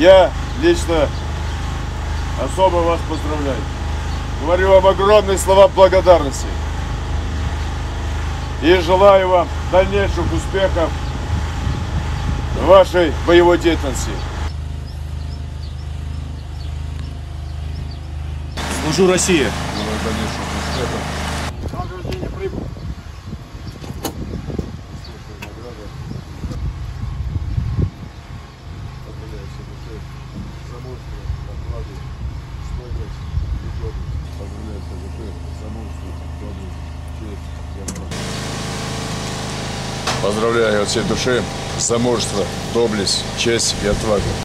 Я лично особо вас поздравляю. Говорю вам огромные слова благодарности. И желаю вам дальнейших успехов в вашей боевой деятельности. Служу России. Поздравляю от всей души за мужество, доблесть, честь и отвагу.